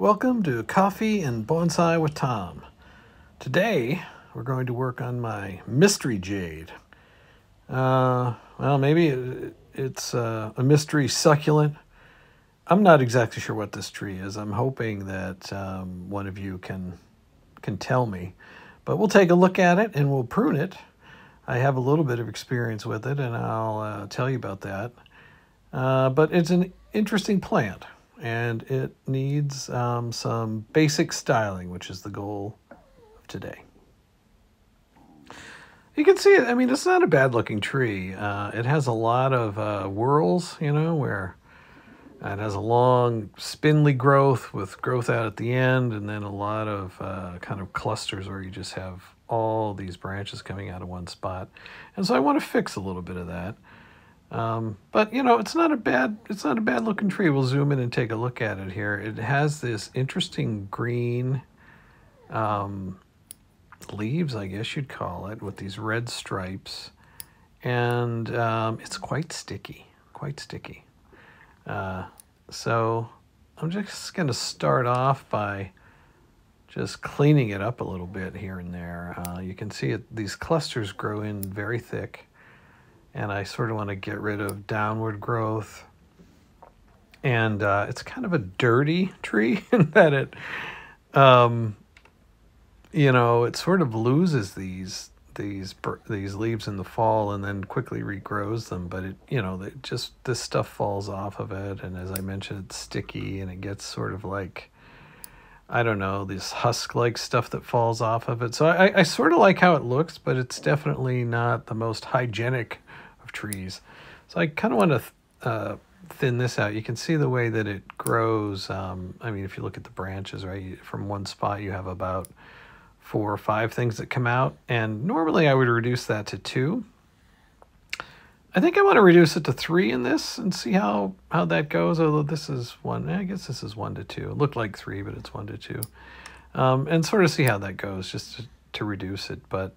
Welcome to Coffee and Bonsai with Tom. Today we're going to work on my mystery jade. Uh, well, maybe it, it's uh, a mystery succulent. I'm not exactly sure what this tree is. I'm hoping that um, one of you can can tell me. But we'll take a look at it and we'll prune it. I have a little bit of experience with it, and I'll uh, tell you about that. Uh, but it's an interesting plant and it needs um, some basic styling, which is the goal of today. You can see it. I mean, it's not a bad looking tree. Uh, it has a lot of uh, whorls, you know, where it has a long spindly growth with growth out at the end, and then a lot of uh, kind of clusters where you just have all these branches coming out of one spot. And so I want to fix a little bit of that. Um, but you know, it's not a bad it's not a bad looking tree. We'll zoom in and take a look at it here. It has this interesting green um, leaves, I guess you'd call it, with these red stripes, and um, it's quite sticky, quite sticky. Uh, so I'm just going to start off by just cleaning it up a little bit here and there. Uh, you can see it; these clusters grow in very thick and I sort of want to get rid of downward growth. And uh, it's kind of a dirty tree in that it, um, you know, it sort of loses these these these leaves in the fall and then quickly regrows them. But it, you know, it just this stuff falls off of it, and as I mentioned, it's sticky and it gets sort of like. I don't know, this husk like stuff that falls off of it. So I, I sort of like how it looks, but it's definitely not the most hygienic trees. So I kind of want to uh, thin this out. You can see the way that it grows. Um, I mean, if you look at the branches, right, from one spot you have about four or five things that come out. And normally I would reduce that to two. I think I want to reduce it to three in this and see how, how that goes. Although this is one, I guess this is one to two. It looked like three, but it's one to two. Um, and sort of see how that goes just to, to reduce it. But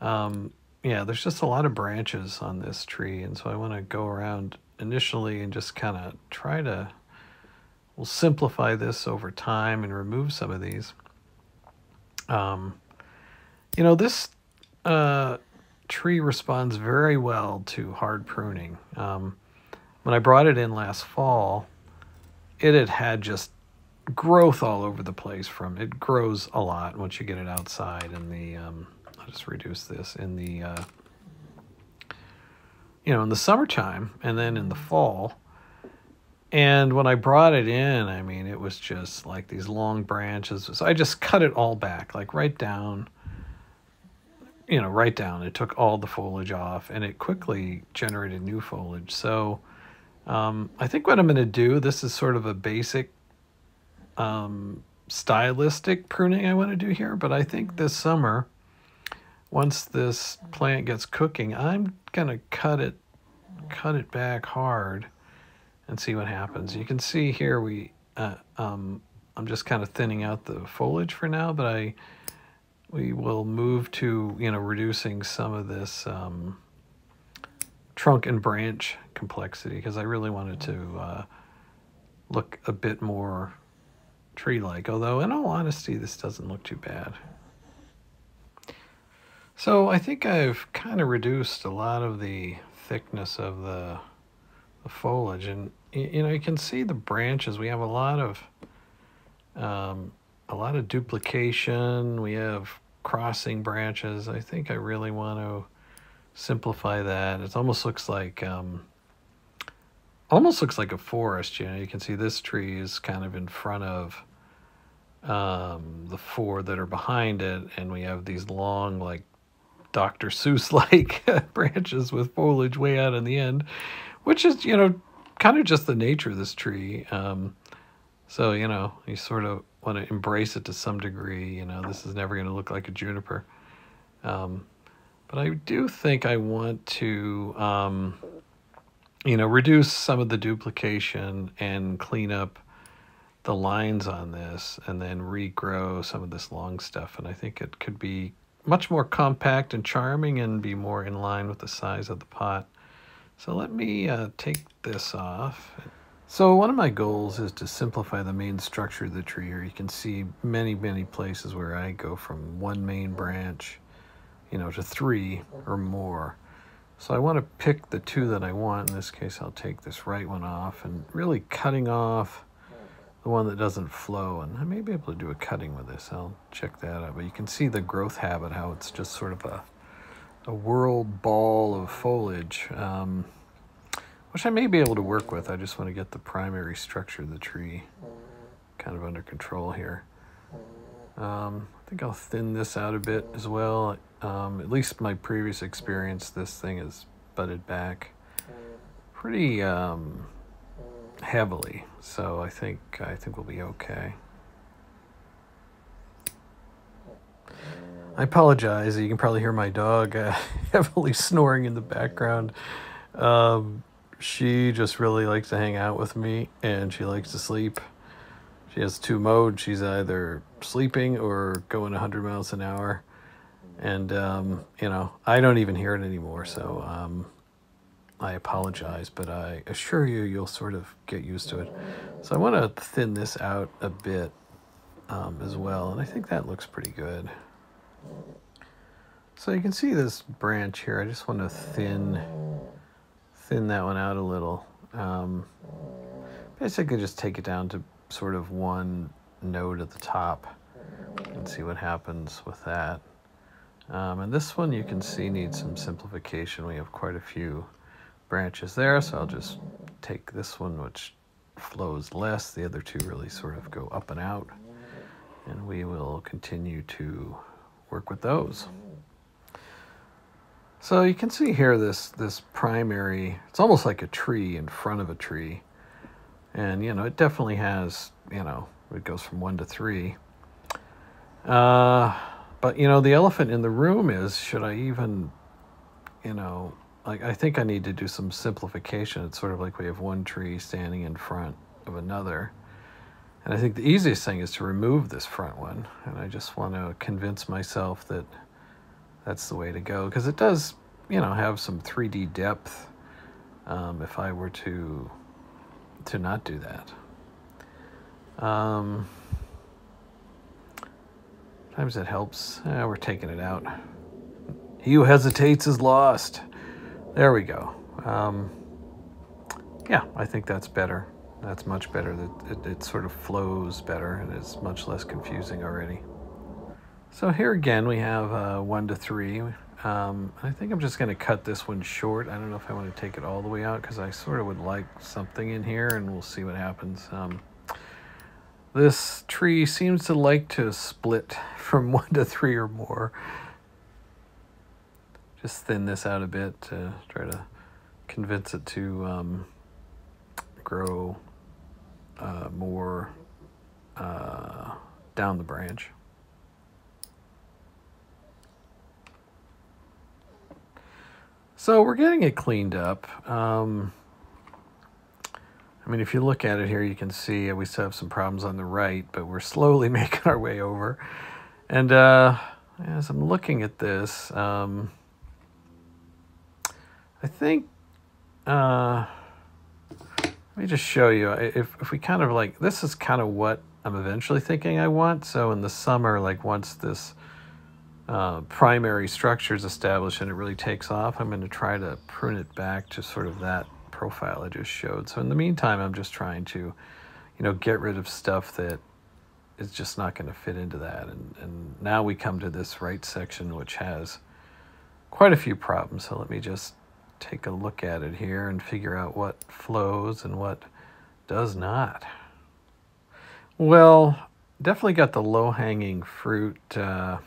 um, yeah, there's just a lot of branches on this tree, and so I want to go around initially and just kind of try to, we'll simplify this over time and remove some of these. Um, you know, this uh, tree responds very well to hard pruning. Um, when I brought it in last fall, it had had just growth all over the place from it grows a lot once you get it outside and the um, just reduce this in the, uh, you know, in the summertime and then in the fall. And when I brought it in, I mean, it was just like these long branches. So I just cut it all back, like right down, you know, right down. It took all the foliage off and it quickly generated new foliage. So um, I think what I'm going to do, this is sort of a basic um, stylistic pruning I want to do here, but I think this summer once this plant gets cooking, I'm gonna cut it, cut it back hard, and see what happens. You can see here we, uh, um, I'm just kind of thinning out the foliage for now, but I, we will move to you know reducing some of this um, trunk and branch complexity because I really wanted to uh, look a bit more tree-like. Although in all honesty, this doesn't look too bad. So I think I've kind of reduced a lot of the thickness of the, the foliage and you know you can see the branches. We have a lot of um, a lot of duplication. We have crossing branches. I think I really want to simplify that. It almost looks like um, almost looks like a forest you know? You can see this tree is kind of in front of um, the four that are behind it and we have these long like Dr. Seuss like branches with foliage way out in the end, which is, you know, kind of just the nature of this tree. Um, so, you know, you sort of want to embrace it to some degree. You know, this is never going to look like a juniper. Um, but I do think I want to, um, you know, reduce some of the duplication and clean up the lines on this and then regrow some of this long stuff. And I think it could be much more compact and charming and be more in line with the size of the pot. So let me uh, take this off So one of my goals is to simplify the main structure of the tree here. You can see many, many places where I go from one main branch, you know, to three or more. So I want to pick the two that I want. In this case, I'll take this right one off and really cutting off the one that doesn't flow. And I may be able to do a cutting with this. I'll check that out. But you can see the growth habit, how it's just sort of a, a whirled ball of foliage. Um, which I may be able to work with. I just want to get the primary structure of the tree kind of under control here. Um, I think I'll thin this out a bit as well. Um, at least my previous experience, this thing is budded back pretty um, heavily, so I think I think we'll be okay. I apologize. You can probably hear my dog uh, heavily snoring in the background. Um, she just really likes to hang out with me and she likes to sleep. She has two modes. She's either sleeping or going 100 miles an hour. And, um, you know, I don't even hear it anymore. So um, I apologize, but I assure you, you'll sort of get used to it. So I want to thin this out a bit um, as well. And I think that looks pretty good. So you can see this branch here. I just want to thin thin that one out a little. Um, basically just take it down to sort of one node at the top and see what happens with that. Um, and this one you can see needs some simplification. We have quite a few branches there, so I'll just take this one which flows less. The other two really sort of go up and out. And we will continue to work with those. So you can see here this this primary, it's almost like a tree in front of a tree. And, you know, it definitely has, you know, it goes from one to three. Uh, but, you know, the elephant in the room is, should I even, you know, like, I think I need to do some simplification. It's sort of like we have one tree standing in front of another. And I think the easiest thing is to remove this front one. And I just want to convince myself that that's the way to go because it does, you know, have some 3D depth. Um, if I were to to not do that. Um, sometimes it helps. Eh, we're taking it out. He who hesitates is lost. There we go. Um, yeah, I think that's better. That's much better. That it, it sort of flows better and it's much less confusing already. So here again we have uh, one to three. Um, I think I'm just going to cut this one short. I don't know if I want to take it all the way out because I sort of would like something in here and we'll see what happens. Um, this tree seems to like to split from one to three or more. Just thin this out a bit to try to convince it to um, grow uh, more uh, down the branch. So we're getting it cleaned up. Um, I mean, if you look at it here, you can see we still have some problems on the right, but we're slowly making our way over. And uh, as I'm looking at this, um, I think, uh, let me just show you. If, if we kind of like, this is kind of what I'm eventually thinking I want. So in the summer, like once this uh, primary is established and it really takes off, I'm going to try to prune it back to sort of that profile I just showed. So in the meantime, I'm just trying to, you know, get rid of stuff that is just not going to fit into that. And, and now we come to this right section, which has quite a few problems. So let me just take a look at it here and figure out what flows and what does not. Well, definitely got the low-hanging fruit uh,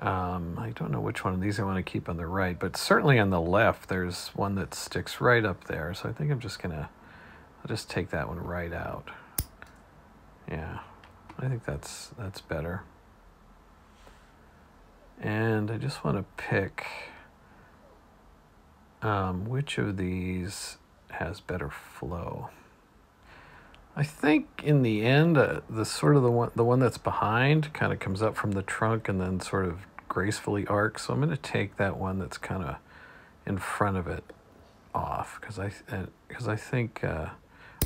um, I don't know which one of these I want to keep on the right, but certainly on the left, there's one that sticks right up there. So I think I'm just going to, I'll just take that one right out. Yeah, I think that's, that's better. And I just want to pick um, which of these has better flow. I think in the end, uh, the sort of the one, the one that's behind kind of comes up from the trunk and then sort of gracefully arcs. So I'm going to take that one that's kind of in front of it off because I because I think uh,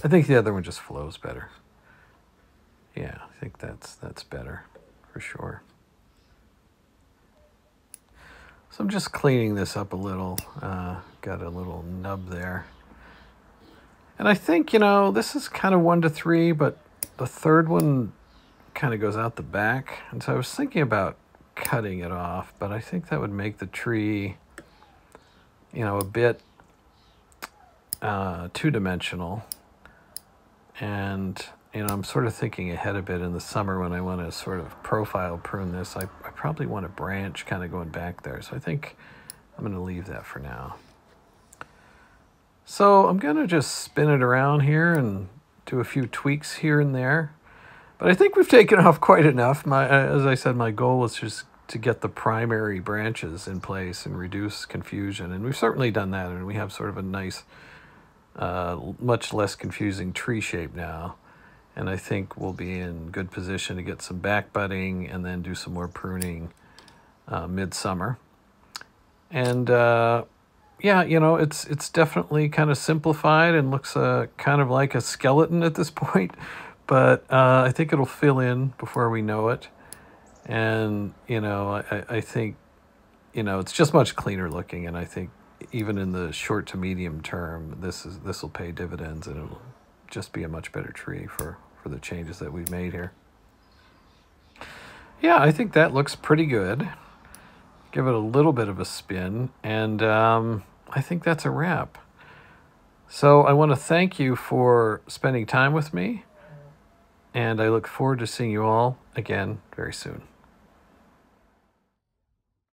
I think the other one just flows better. Yeah, I think that's that's better for sure. So I'm just cleaning this up a little. Uh, got a little nub there. And I think, you know, this is kind of one to three, but the third one kind of goes out the back. And so I was thinking about cutting it off, but I think that would make the tree, you know, a bit uh, two-dimensional. And, you know, I'm sort of thinking ahead a bit in the summer when I want to sort of profile prune this. I, probably want a branch kind of going back there. So I think I'm going to leave that for now. So I'm going to just spin it around here and do a few tweaks here and there. But I think we've taken off quite enough. My, uh, as I said, my goal was just to get the primary branches in place and reduce confusion. And we've certainly done that. And we have sort of a nice, uh, much less confusing tree shape now. And I think we'll be in good position to get some back budding and then do some more pruning uh, midsummer. And uh, yeah, you know, it's it's definitely kind of simplified and looks uh, kind of like a skeleton at this point, but uh, I think it'll fill in before we know it. And, you know, I, I think, you know, it's just much cleaner looking. And I think even in the short to medium term, this is this will pay dividends and it'll just be a much better tree for, for the changes that we've made here. Yeah, I think that looks pretty good. Give it a little bit of a spin and um, I think that's a wrap. So I want to thank you for spending time with me, and I look forward to seeing you all again very soon.